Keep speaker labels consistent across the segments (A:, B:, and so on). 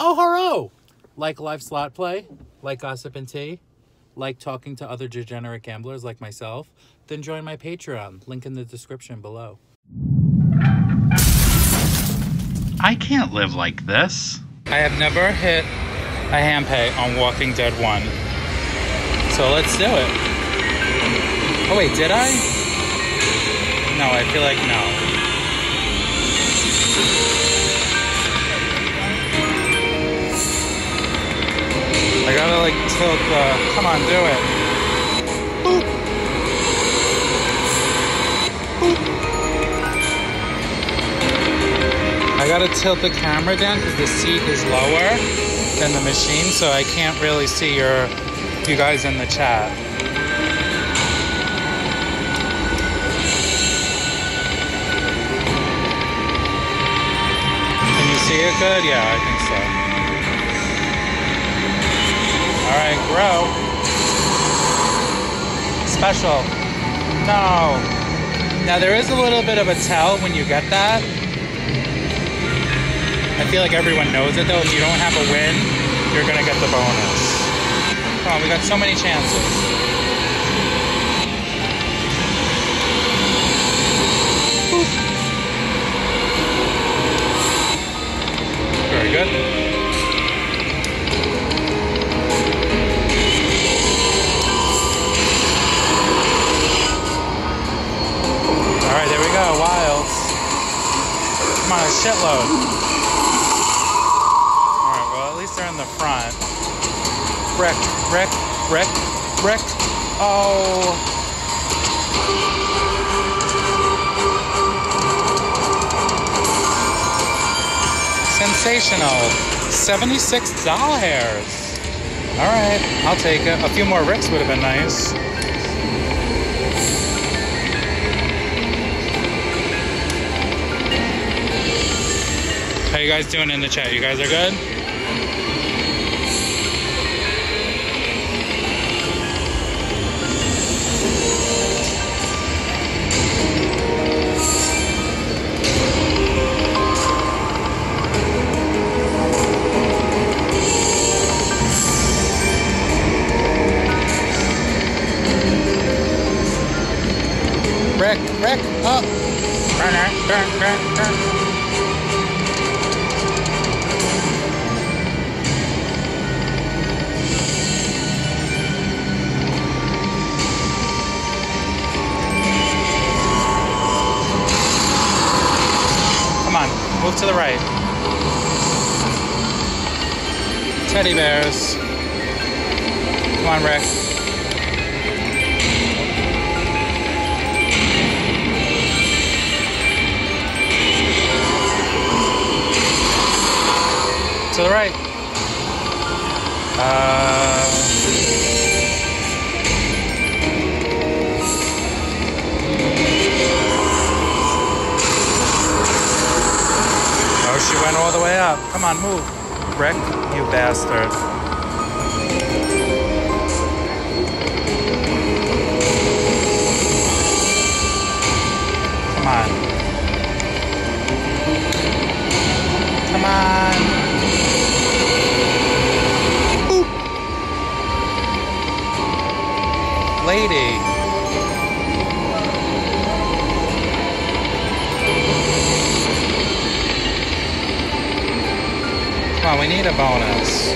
A: Oh, hurro! Like live slot play, like gossip and tea, like talking to other degenerate gamblers like myself, then join my Patreon. Link in the description below. I can't live like this. I have never hit a hand pay on Walking Dead 1. So let's do it. Oh, wait, did I? No, I feel like no. Like tilt the, uh, come on, do it. Boop. Boop. I gotta tilt the camera down because the seat is lower than the machine, so I can't really see your, you guys in the chat. Can you see it good? Yeah, I think All right, grow. Special. No. Now there is a little bit of a tell when you get that. I feel like everyone knows it though. If you don't have a win, you're gonna get the bonus. Come on, we got so many chances. Very good. A shitload. Alright, well, at least they're in the front. Brick, brick, brick, brick. Oh. Sensational. $76. Alright, I'll take it. A few more Ricks would have been nice. How you guys doing in the chat? You guys are good? Rick, Rick, up. Burn, burn, burn, burn. To the right. Teddy bears. Come on, Rick. To the right. Uh... she went all the way up. Come on, move. Rick, you bastard. Bonus.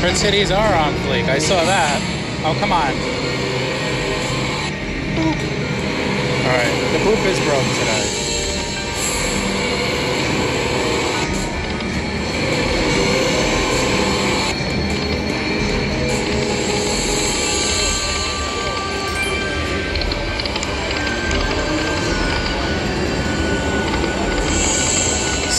A: Red cities are on fleek. I saw that. Oh, come on. Alright, the boop is broke today.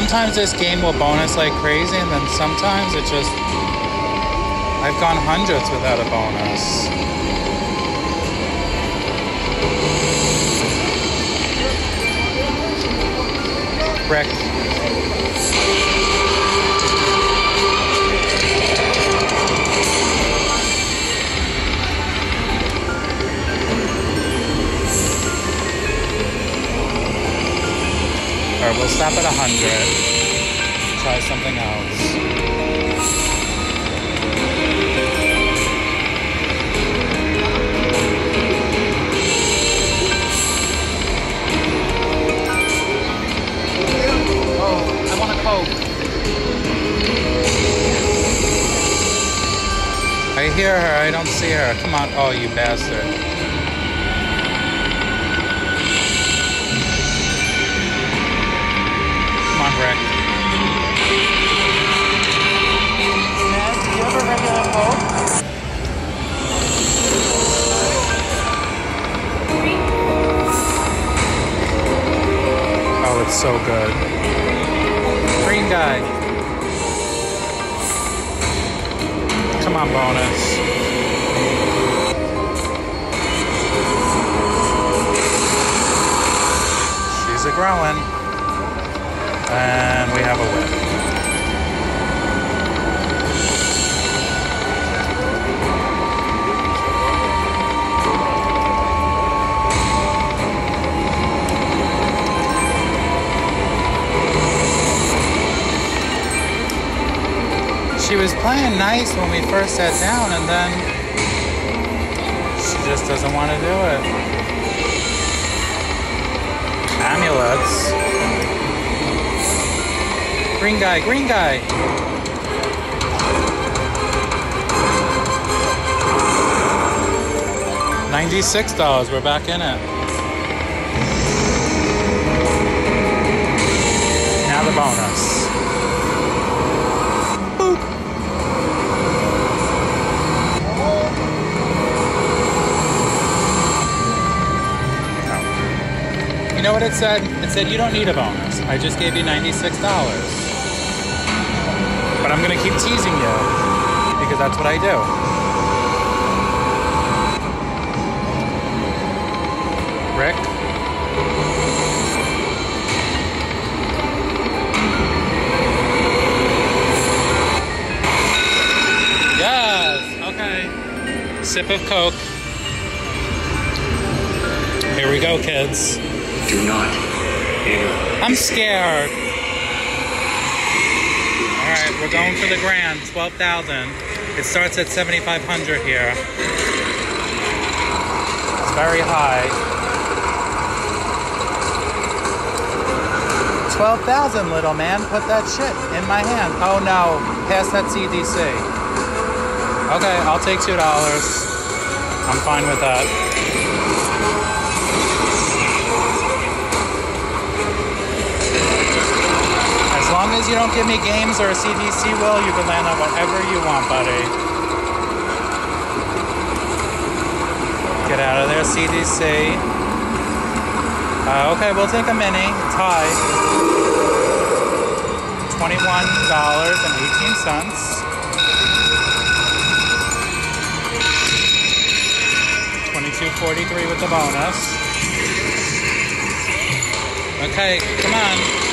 A: Sometimes this game will bonus like crazy, and then sometimes it just. I've gone hundreds without a bonus. Rick. 100. Try something else. I hear her. I don't see her. Come on. Oh, you bastard. On, bonus. She's a growing. And we have a win. She was playing nice when we first sat down, and then she just doesn't want to do it. Amulets. Green guy, green guy. Ninety-six dollars. We're back in it. Now the bonus. Know what it said? It said you don't need a bonus. I just gave you $96. But I'm going to keep teasing you because that's what I do. Rick? Yes! Okay. Sip of Coke. Here we go, kids. Do not enter. I'm scared. All right, we're going for the grand, 12,000. It starts at 7,500 here. It's very high. 12,000, little man. Put that shit in my hand. Oh no, pass that CDC. Okay, I'll take $2. I'm fine with that. Long as you don't give me games or a CDC will, you can land on whatever you want, buddy. Get out of there, CDC. Uh, okay, we'll take a mini. It's high. $21.18. Twenty-two forty-three with the bonus. Okay, come on.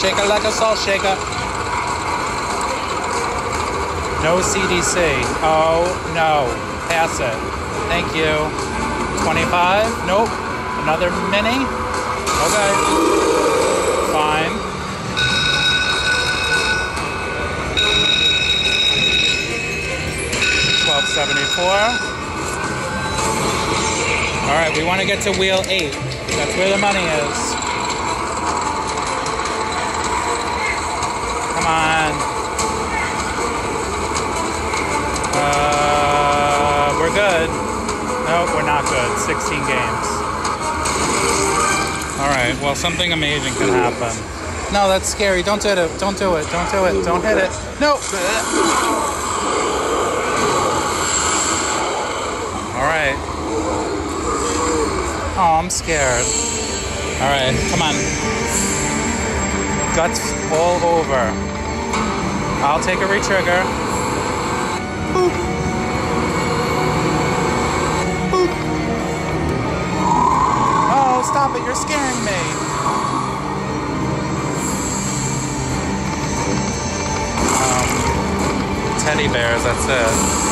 A: Shake it like a salt shaker. No CDC. Oh, no. Pass it. Thank you. 25? Nope. Another mini? Okay. Fine. Twelve seventy-four. All right, we want to get to wheel eight. That's where the money is. On. Uh, we're good. No, we're not good. 16 games. Alright, well, something amazing can happen. No, that's scary. Don't do it. Don't do it. Don't do it. Don't hit it. No! Alright. Oh, I'm scared. Alright, come on. Guts all over. I'll take a retrigger. Boop. Boop. Oh, stop it. You're scaring me. Um, teddy bears, that's it.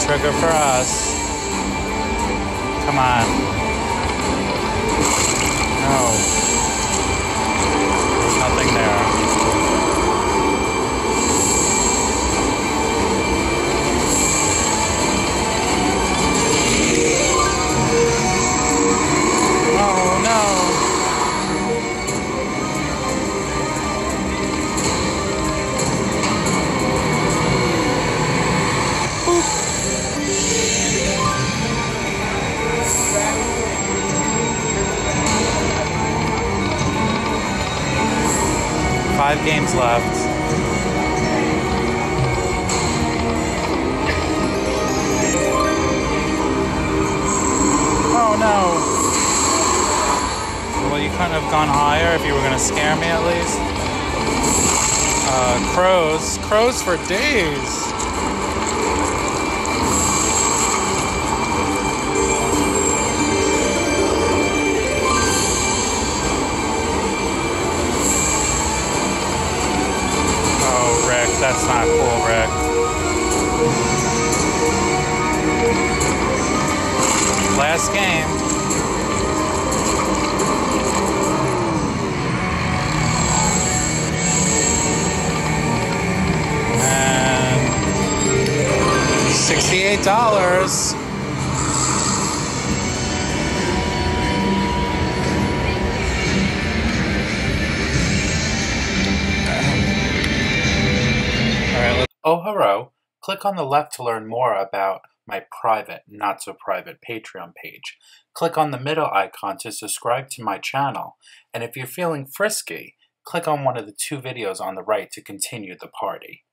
A: No retrigger for us. Come on. No. Left. Oh no! Well, you couldn't have gone higher if you were going to scare me at least. Uh, crows. Crows for days! that's not cool, Rick. Last game. $68. Oh hello! Click on the left to learn more about my private, not so private Patreon page. Click on the middle icon to subscribe to my channel. And if you're feeling frisky, click on one of the two videos on the right to continue the party.